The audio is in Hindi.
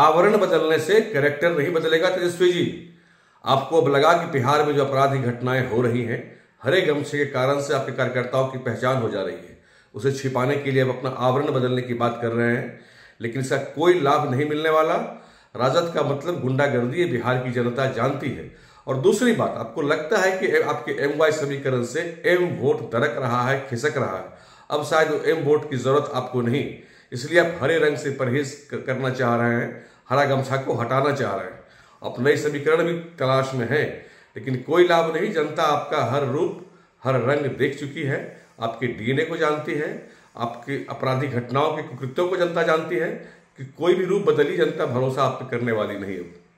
आवरण बदलने से कैरेक्टर नहीं बदलेगा तेजस्वी जी। आपको अब लगा कि बिहार में जो अपराधी घटनाएँ हो रही हैं, हरे गमछे के कारण से आपके कार्यकर्ताओं की पहचान हो जा रही है। उसे छिपाने के लिए अब अपना आवरण बदलने की बात कर रहे हैं, लेकिन इसका कोई लाभ नहीं मिलने वाला। राजद का मतलब गुंडागर्दी है बिहार की जनता जानती है। और दूसरी बात, आपको लगता है कि आपके एम वाई समीकरण से एम वोट दरक रहा है, खिसक रहा है। अब शायद एम वोट की ज़रूरत आपको नहीं। इसलिए आप हरे रंग से परहेज करना चाह रहे हैं, हरा गमछा को हटाना चाह रहे हैं। आप नए समीकरण भी तलाश में हैं, लेकिन कोई लाभ नहीं, जनता आपका हर रूप, हर रंग देख चुकी है, आपके डीएनए को जानती है, आपके आपराधिक घटनाओं के कुकृत्यों को जनता जानती है कि कोई भी रूप बदली, जनता भरोसा आप करने वाली नहीं है।